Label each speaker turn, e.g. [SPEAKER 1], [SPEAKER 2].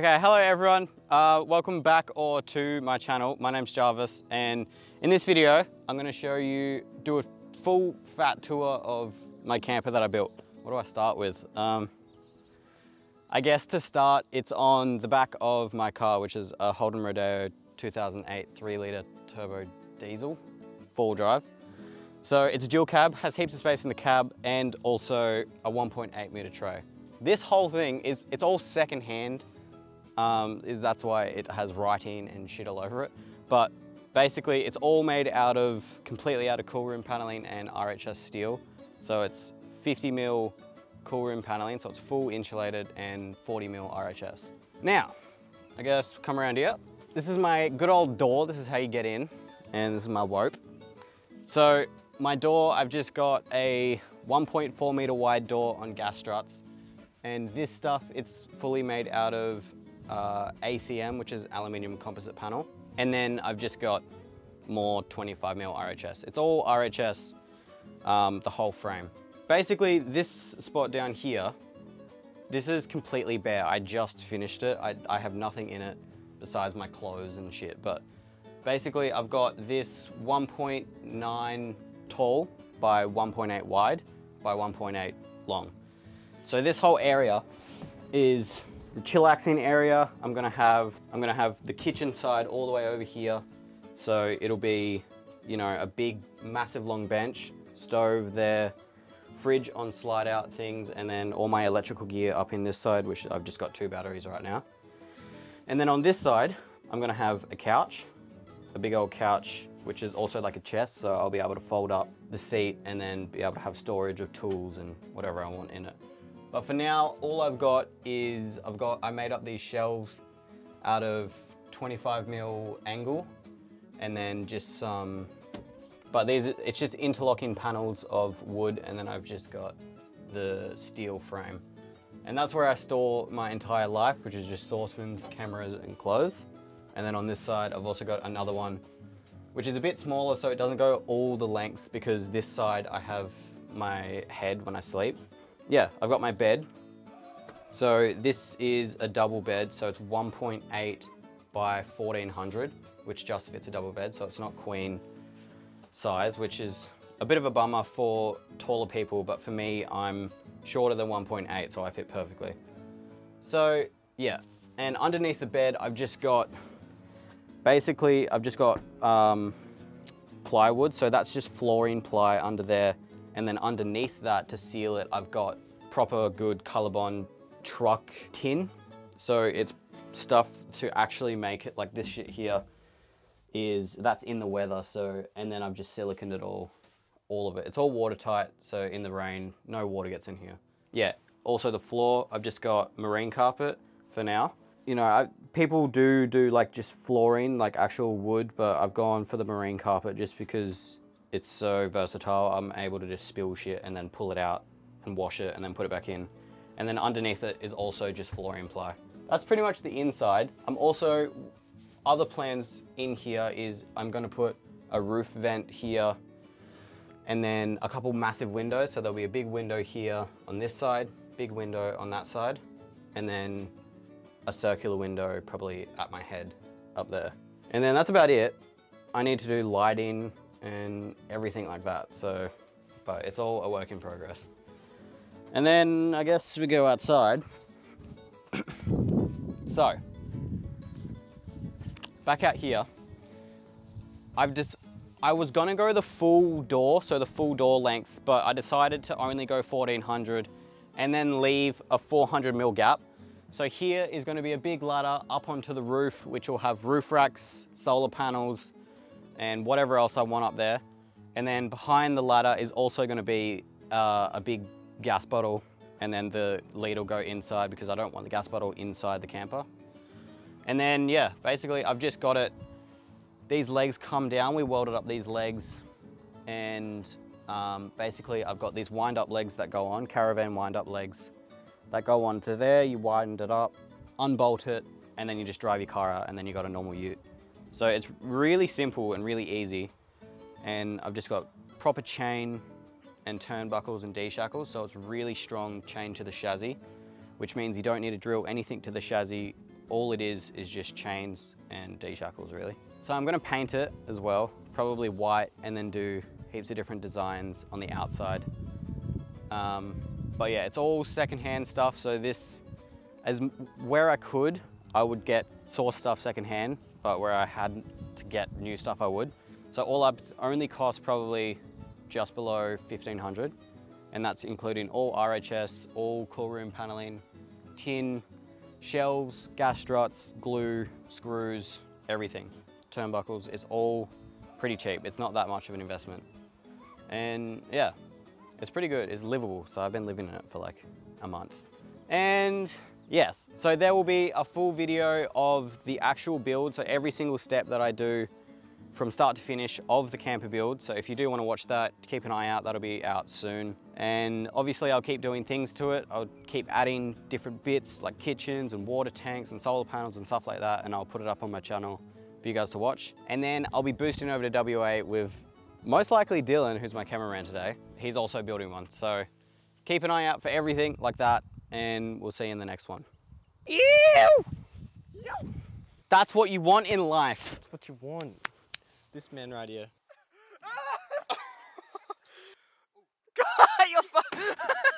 [SPEAKER 1] Okay, hello everyone. Uh, welcome back or to my channel. My name's Jahvis and in this video, I'm gonna show you, do a full fat tour of my camper that I built. What do I start with? Um, I guess to start, it's on the back of my car, which is a Holden Rodeo 2008 three liter turbo diesel, four drive. So it's a dual cab, has heaps of space in the cab and also a 1.8 meter tray. This whole thing is, it's all secondhand um, that's why it has writing and shit all over it. But basically it's all made out of, completely out of cool room paneling and RHS steel. So it's 50 mil cool room paneling, so it's full insulated and 40 mil RHS. Now, I guess come around here. This is my good old door. This is how you get in. And this is my rope. So my door, I've just got a 1.4 meter wide door on gas struts. And this stuff, it's fully made out of uh, ACM, which is aluminium composite panel. And then I've just got more 25 mil RHS. It's all RHS, um, the whole frame. Basically, this spot down here, this is completely bare. I just finished it. I, I have nothing in it besides my clothes and shit. But basically, I've got this 1.9 tall by 1.8 wide by 1.8 long. So this whole area is the chillaxing area, I'm gonna have, I'm gonna have the kitchen side all the way over here. So it'll be, you know, a big, massive long bench, stove there, fridge on slide out things, and then all my electrical gear up in this side, which I've just got two batteries right now. And then on this side, I'm gonna have a couch, a big old couch, which is also like a chest, so I'll be able to fold up the seat and then be able to have storage of tools and whatever I want in it. But for now, all I've got is, I've got, I made up these shelves out of 25 mil angle and then just some, but these, it's just interlocking panels of wood and then I've just got the steel frame. And that's where I store my entire life, which is just saucepans, cameras and clothes. And then on this side, I've also got another one, which is a bit smaller so it doesn't go all the length because this side I have my head when I sleep yeah, I've got my bed. So this is a double bed, so it's 1.8 by 1400, which just fits a double bed, so it's not queen size, which is a bit of a bummer for taller people, but for me, I'm shorter than 1.8, so I fit perfectly. So yeah, and underneath the bed, I've just got, basically, I've just got um, plywood, so that's just flooring ply under there, and then underneath that to seal it, I've got proper good Colorbond truck tin. So it's stuff to actually make it like this shit here is that's in the weather. So, and then I've just siliconed it all, all of it. It's all watertight. So in the rain, no water gets in here. Yeah. Also the floor, I've just got marine carpet for now. You know, I, people do do like just flooring, like actual wood, but I've gone for the marine carpet just because it's so versatile. I'm able to just spill shit and then pull it out and wash it and then put it back in. And then underneath it is also just flooring ply. That's pretty much the inside. I'm also, other plans in here is I'm gonna put a roof vent here and then a couple massive windows. So there'll be a big window here on this side, big window on that side, and then a circular window probably at my head up there. And then that's about it. I need to do lighting and everything like that. So, but it's all a work in progress. And then I guess we go outside. so, back out here, I've just, I was gonna go the full door, so the full door length, but I decided to only go 1400 and then leave a 400 mil gap. So here is gonna be a big ladder up onto the roof, which will have roof racks, solar panels, and whatever else I want up there. And then behind the ladder is also gonna be uh, a big gas bottle and then the lead will go inside because I don't want the gas bottle inside the camper. And then, yeah, basically I've just got it, these legs come down, we welded up these legs and um, basically I've got these wind up legs that go on, caravan wind up legs that go onto there, you wind it up, unbolt it, and then you just drive your car out and then you got a normal ute. So it's really simple and really easy. And I've just got proper chain and turnbuckles and D-shackles, so it's really strong chain to the chassis, which means you don't need to drill anything to the chassis all it is is just chains and D-shackles really. So I'm gonna paint it as well, probably white and then do heaps of different designs on the outside. Um, but yeah, it's all secondhand stuff. So this, as where I could, I would get source stuff secondhand, but where I had to get new stuff, I would. So all up only cost probably just below 1500 and that's including all RHS, all cool room paneling, tin, shelves, gas struts, glue, screws, everything. Turnbuckles, it's all pretty cheap. It's not that much of an investment. And yeah, it's pretty good. It's livable. So I've been living in it for like a month. And yes, so there will be a full video of the actual build. So every single step that I do from start to finish of the camper build. So if you do want to watch that, keep an eye out, that'll be out soon. And obviously I'll keep doing things to it. I'll keep adding different bits like kitchens and water tanks and solar panels and stuff like that. And I'll put it up on my channel for you guys to watch. And then I'll be boosting over to WA with most likely Dylan, who's my cameraman today. He's also building one. So keep an eye out for everything like that. And we'll see you in the next one. Ew! That's what you want in life.
[SPEAKER 2] That's what you want. This man right here. yeah, it's